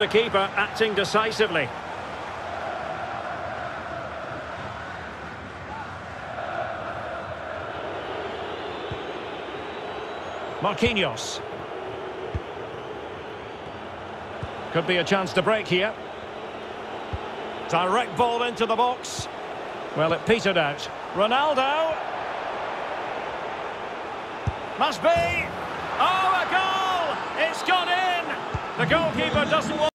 The keeper acting decisively. Marquinhos. Could be a chance to break here. Direct ball into the box. Well, it petered out. Ronaldo. Must be. The goalkeeper doesn't want...